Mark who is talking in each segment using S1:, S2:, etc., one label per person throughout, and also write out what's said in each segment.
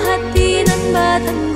S1: hati nan batang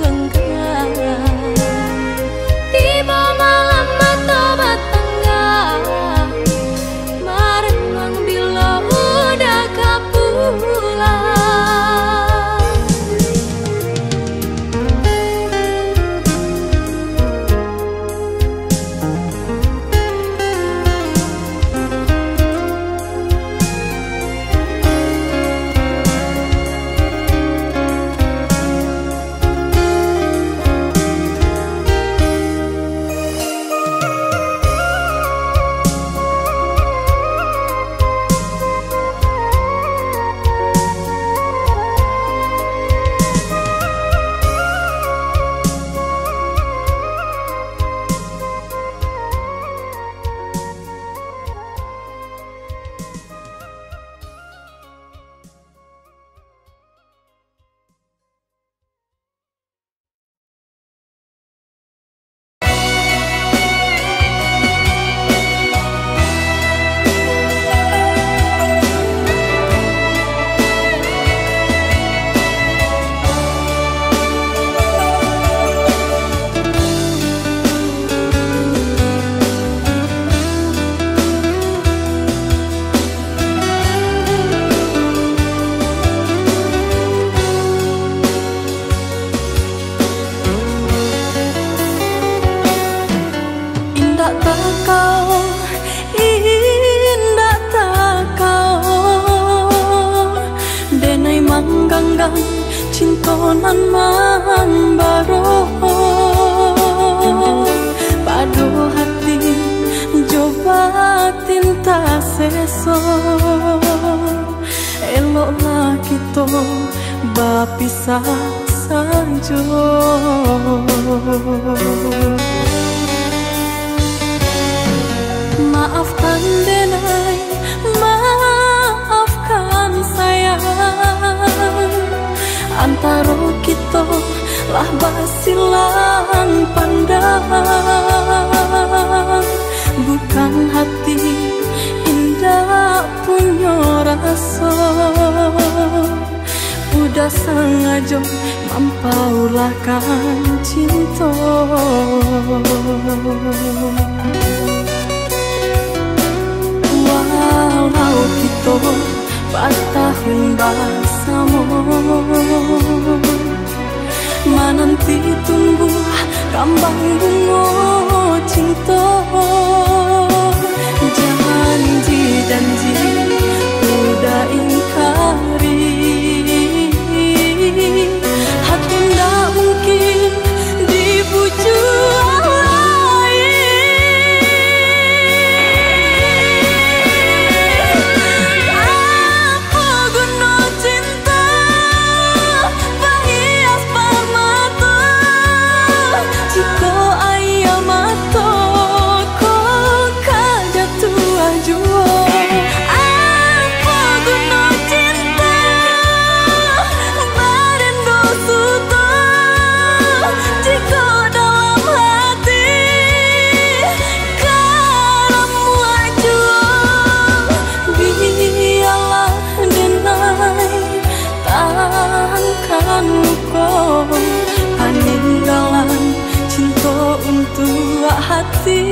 S1: ti.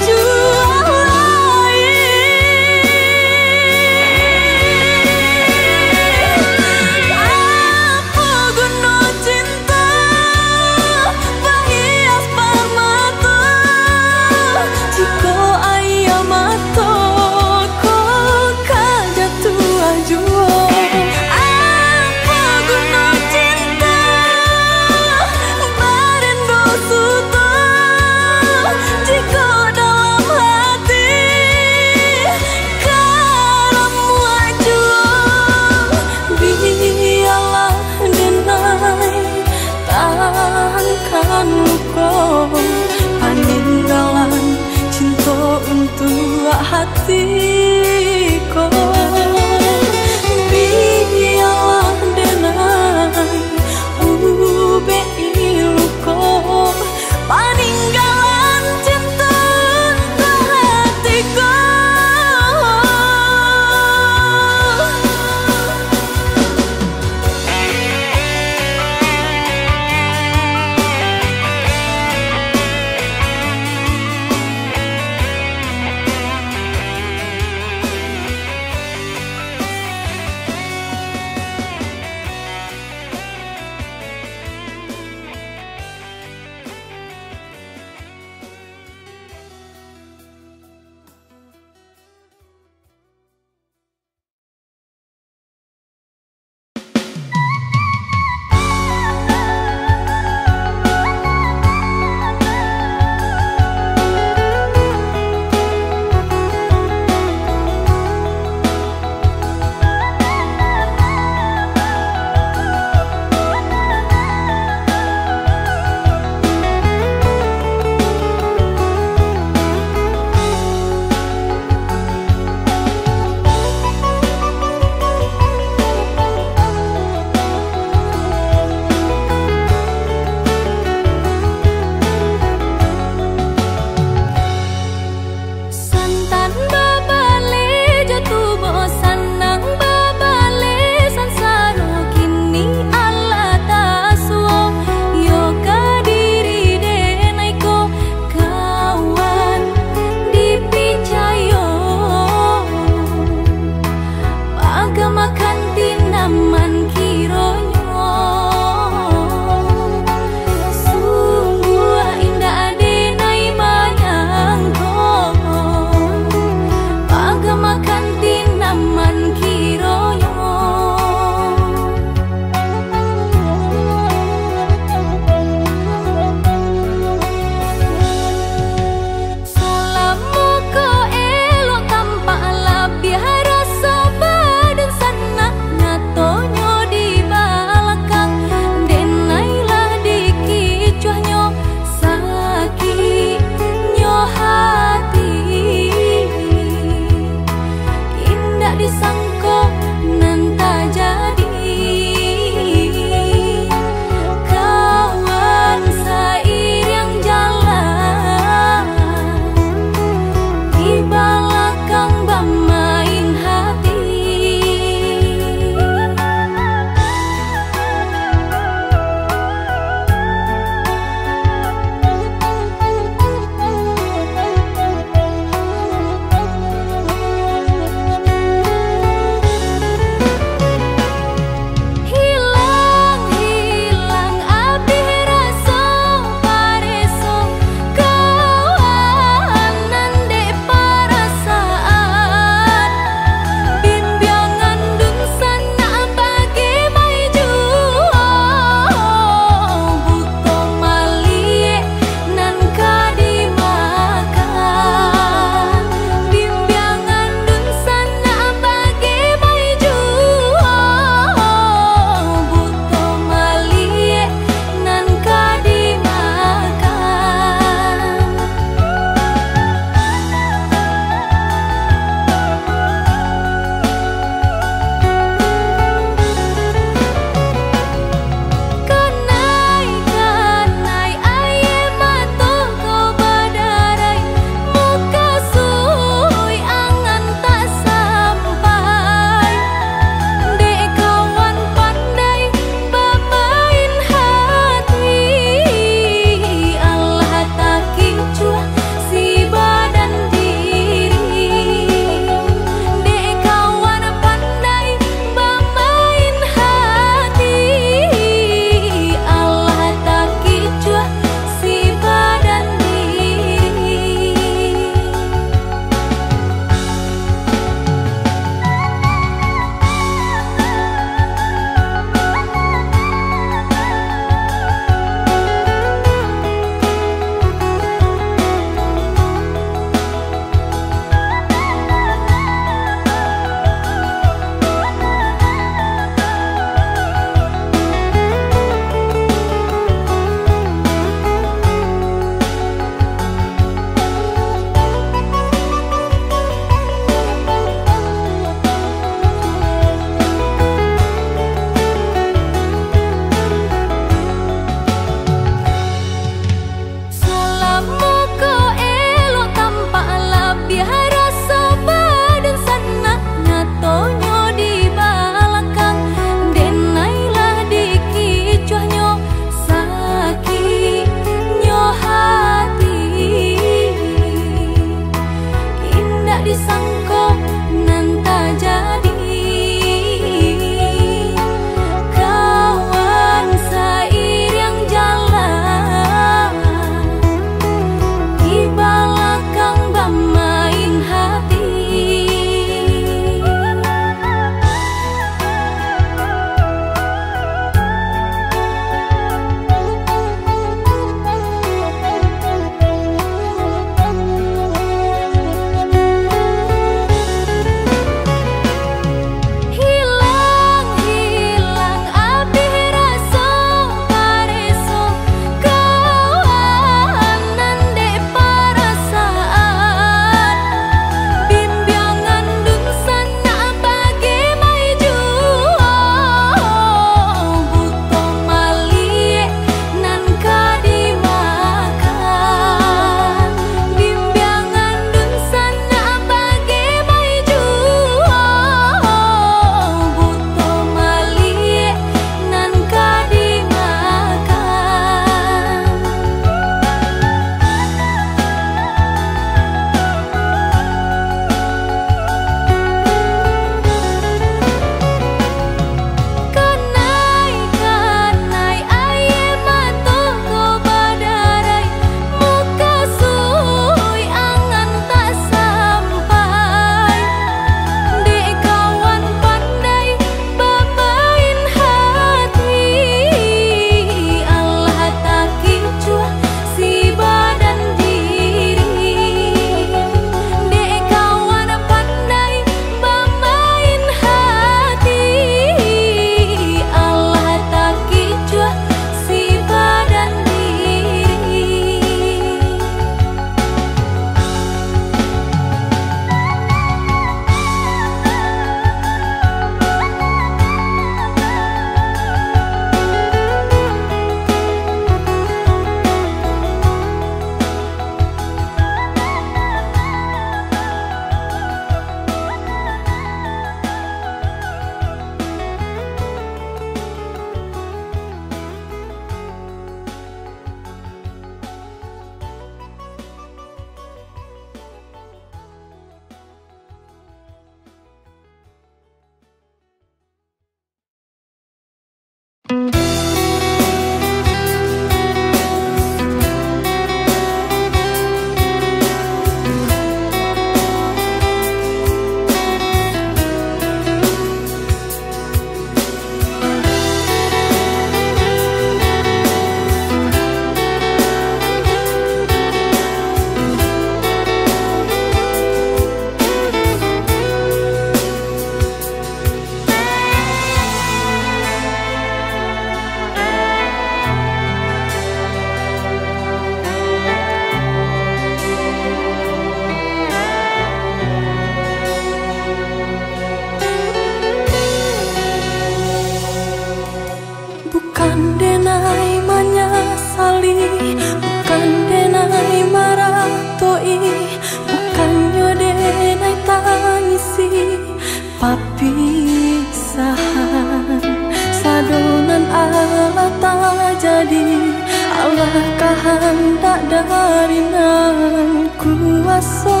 S1: Kehendak dari nan kuasa.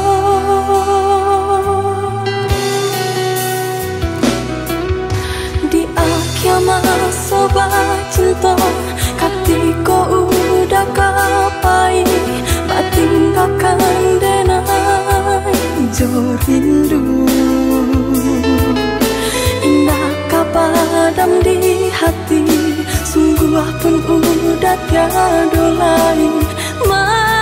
S1: Di akhir masa cinta Katiko udah kapai Batin akan denai Jo rindu Indah kapadam di hati Sungguh pun udah tiada lain. cinta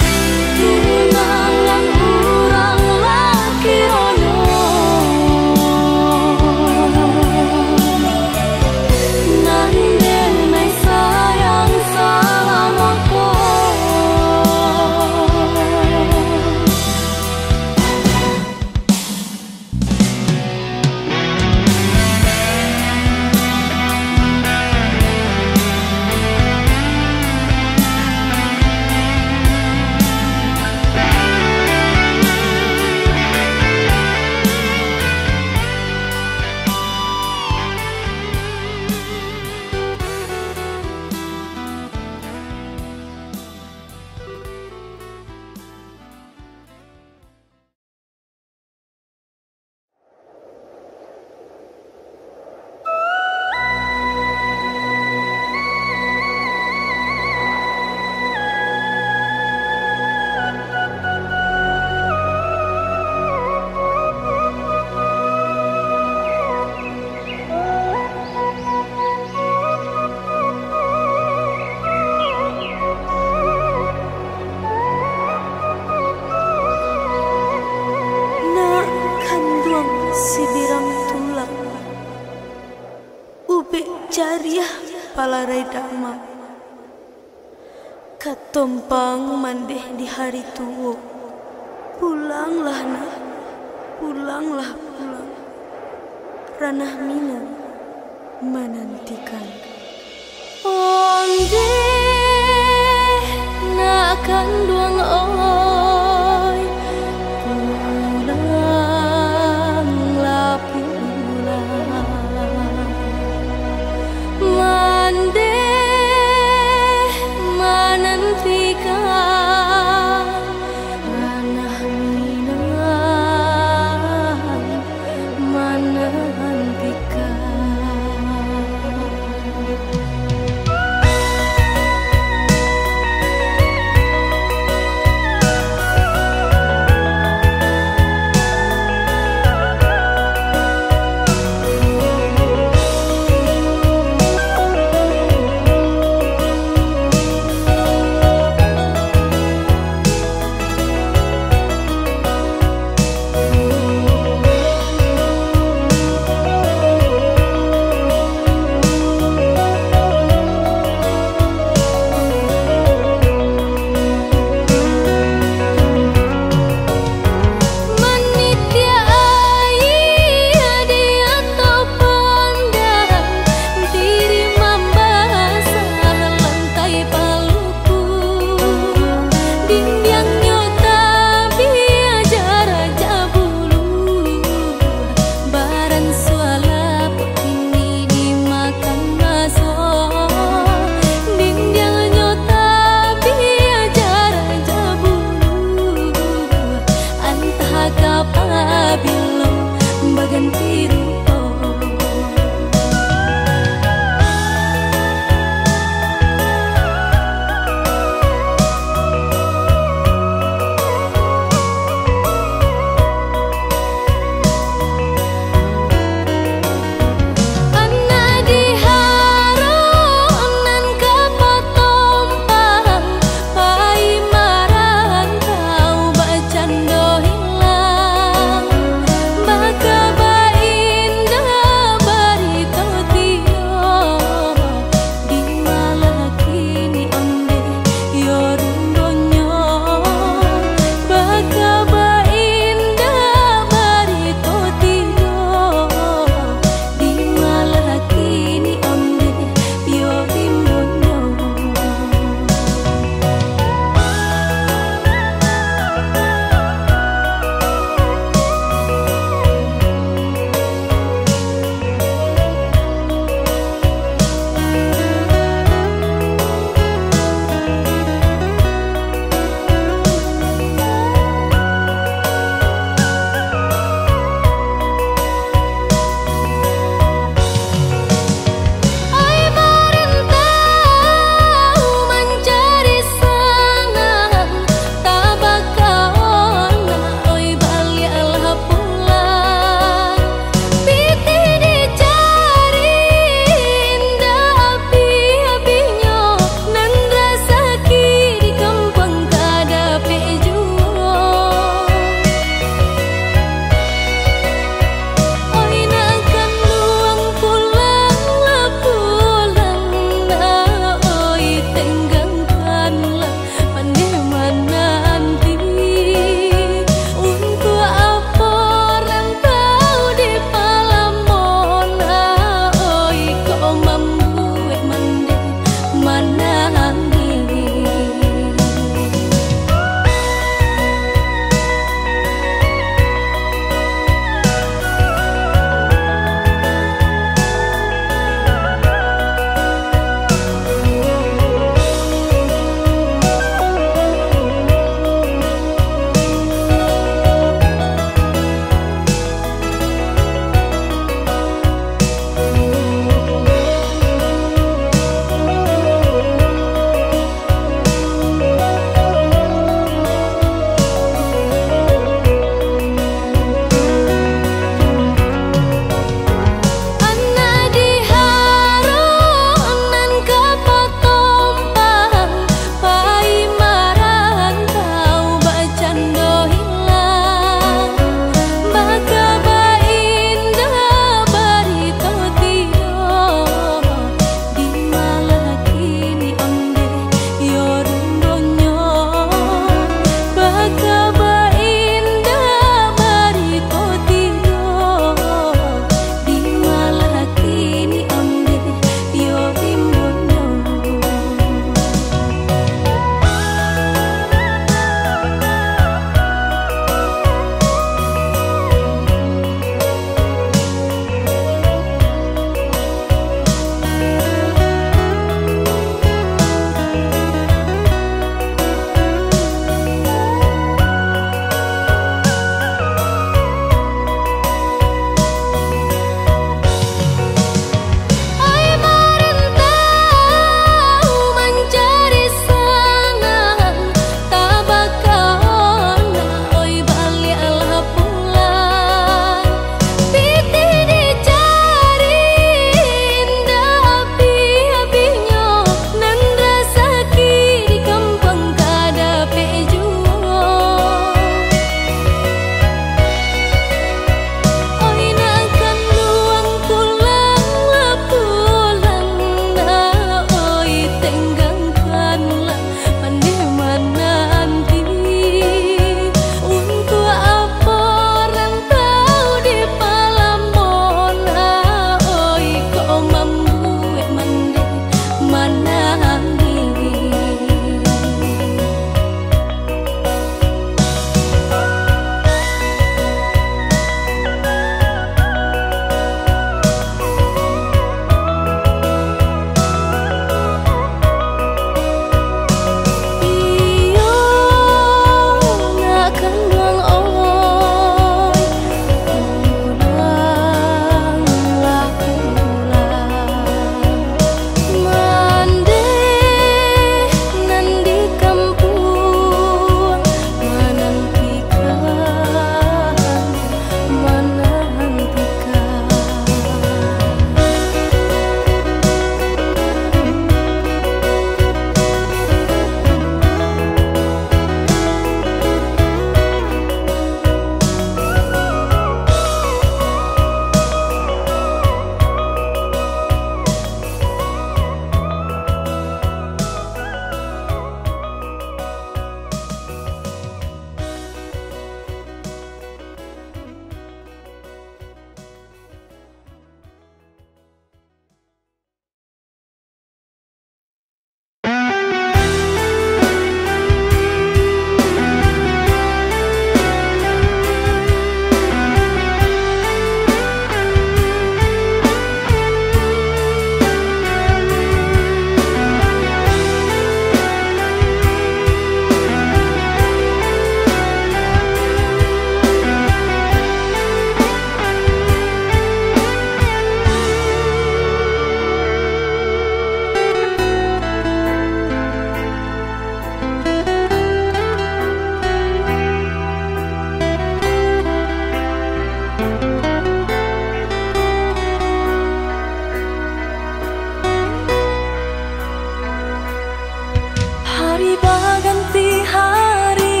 S1: Hari berganti hari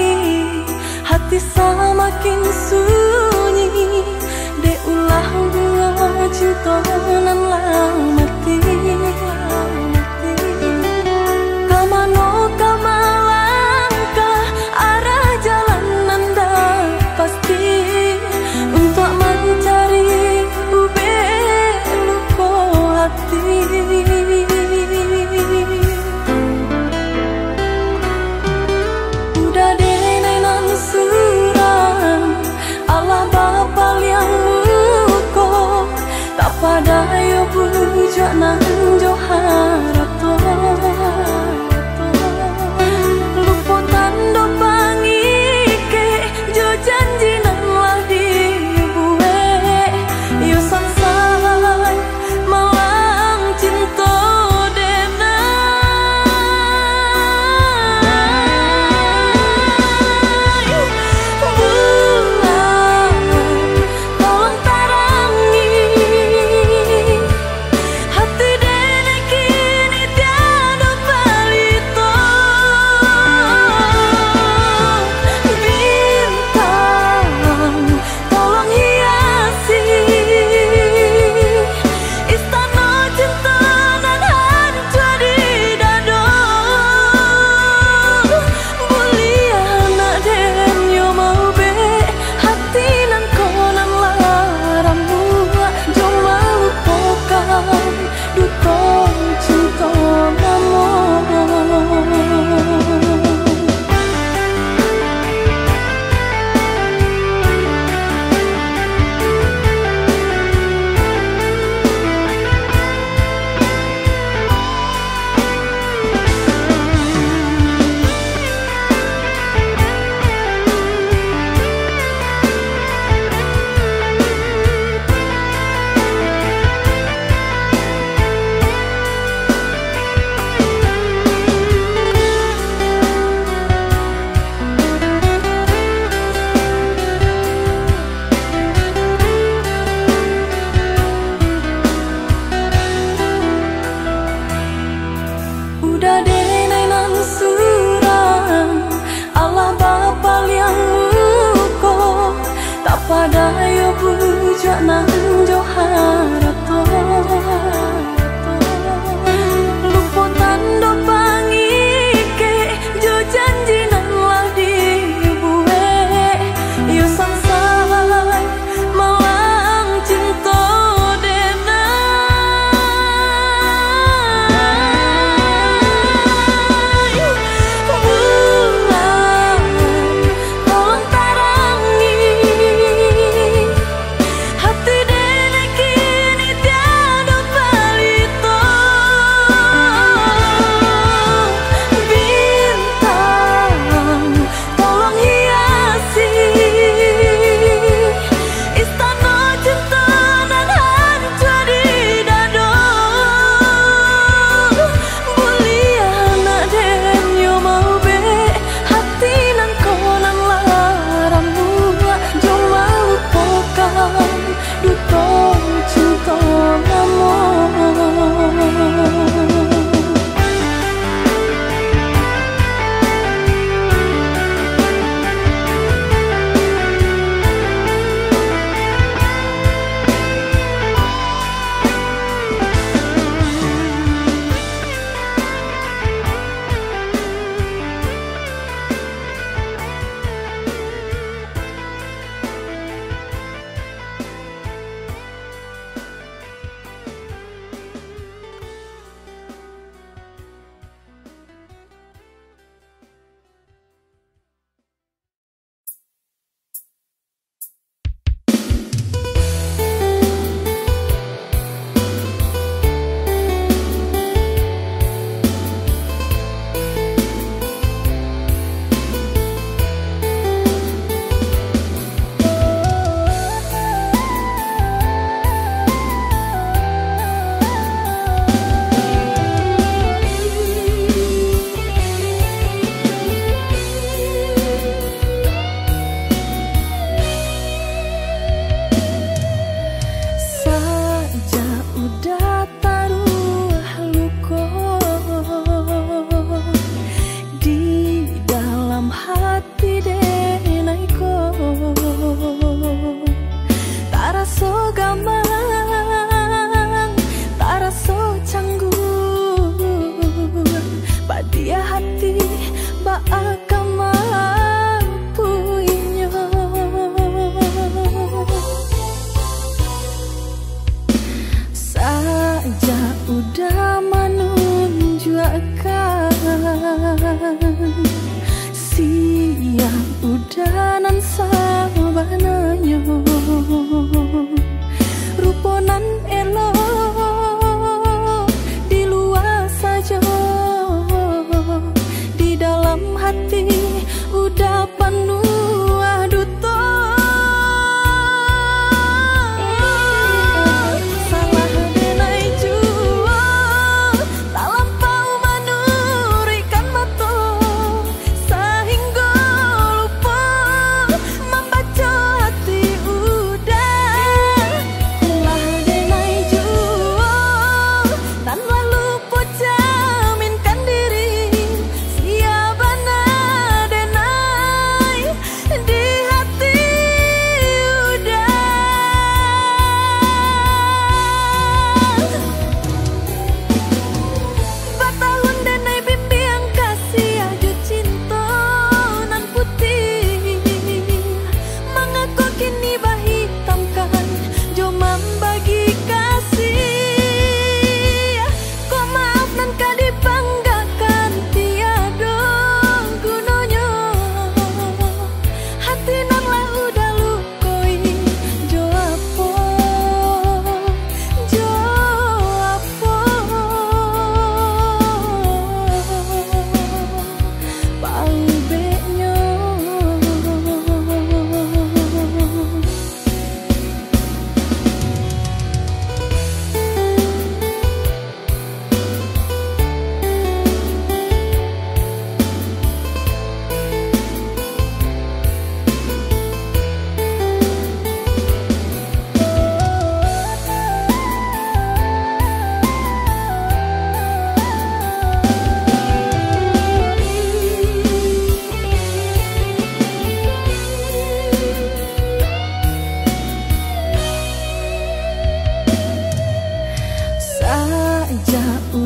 S1: Hati semakin sunyi. Deulah ulang tonan lah mati. mama.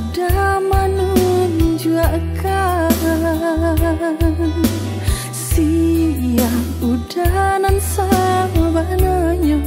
S1: sudah menunjukkan siang udanan sabananya